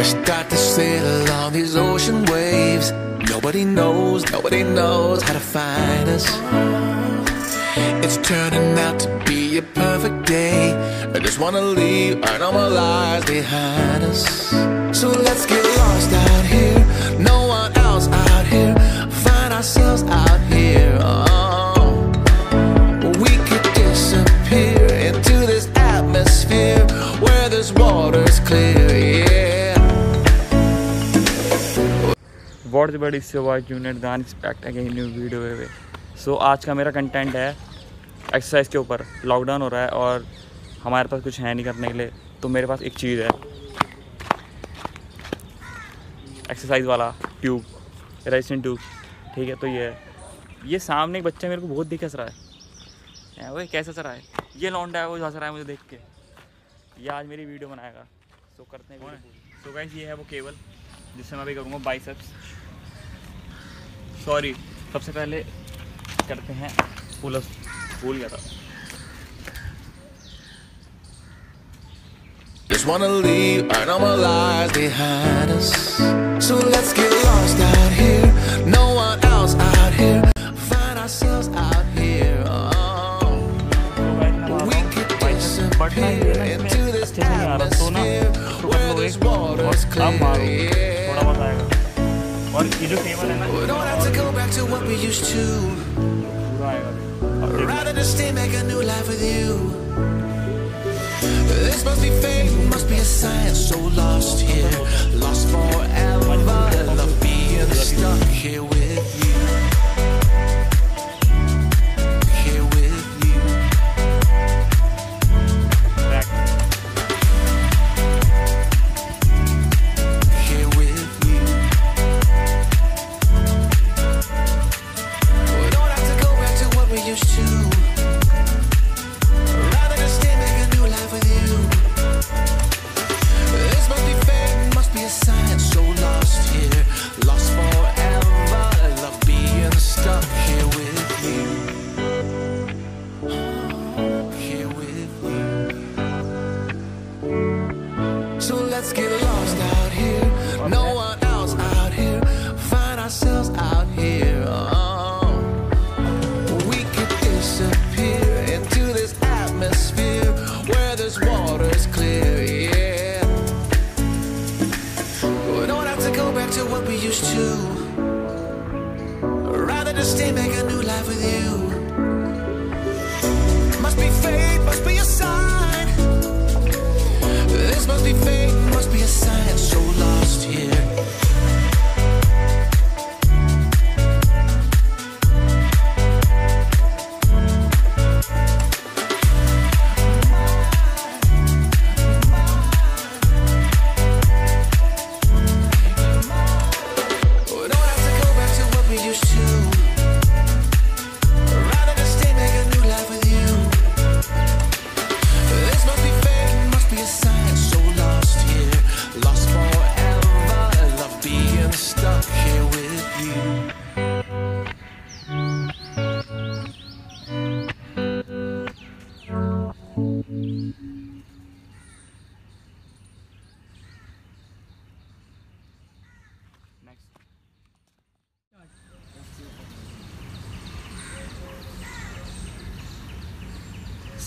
I start to sail along these ocean waves. Nobody knows, nobody knows how to find us. It's turning out to be a perfect day. I just wanna leave our normal lives behind us. So let's get lost out here. No one else out here. Find ourselves out here. Oh. We could disappear into this atmosphere where this water's clear. What बड़ी से white unit गान expect again new video way. So आज का मेरा content है exercise के ऊपर। Lockdown हो रहा है और हमारे पास कुछ है नहीं करने के लिए तो मेरे पास एक चीज़ है। एक्सरसाइज वाला ट्यूब रेजिस्टेंट ट्यूब ठीक है तो ये ये सामने एक बच्चा मेरे को बहुत दिख हंस रहा हैं, वो कैसे हंस रहा है? ये लौंडा है वो हंस रहा है मुझे देख के। ये आज मेरी वीडियो बनाएगा। सो करते हैं सो गाइस ये है वो केबल जिससे मैं अभी करूँगा बाइसेप्स सॉरी सबसे पहले करते हैं पुल भूल गया था Just wanna leave our normal lives behind us. So let's get lost out here. No one else out here. Find ourselves out here. Oh, we could disappear into this atmosphere where this water's clear. Yeah. थोड़ा बहुत आएगा और ये जो table है ना We don't have to go back to what we used to. पूरा आएगा अब I'd देखो rather just stay, make a new life with you. This must be fate, must be a sign. So lost here, lost forever. Love being stuck here Make a new life with you. Must be fate, must be a sign. This must be fate,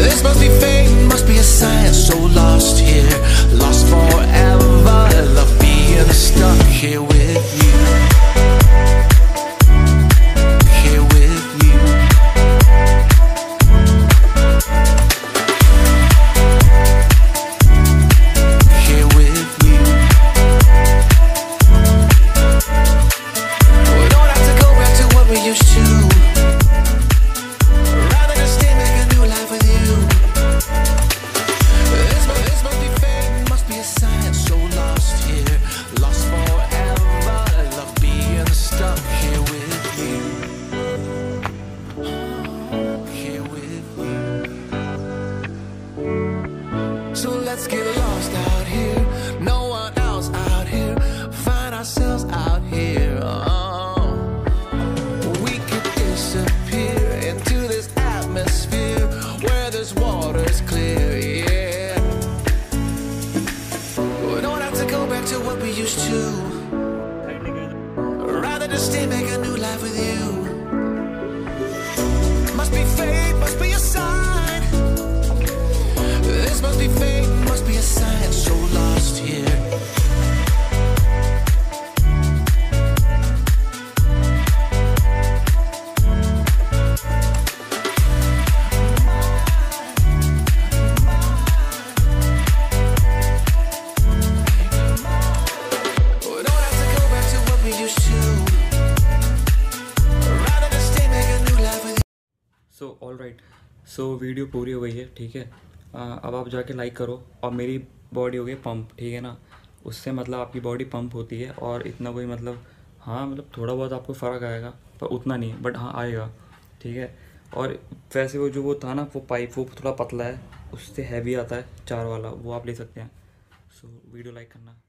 This must be fate, must be a sign. So lost here, To go back to what we used to. Rather just stay, make a new life with you. So all right so video पूरी हो गई है, ठीक है? अब आप जाके like करो। और मेरी बॉडी हो गई पंप ठीक है ना? उससे मतलब आपकी बॉडी पंप होती है और इतना कोई मतलब हाँ मतलब थोड़ा बहुत आपको फ़र्क आएगा, पर उतना नहीं बट हाँ आएगा, ठीक है? और वैसे वो जो वो था ना, वो पाइप वो थोड़ा पतला है, उससे हैवी आता है, चार वाला, वो आप ले सकते हैं। सो वीडियो लाइक करना।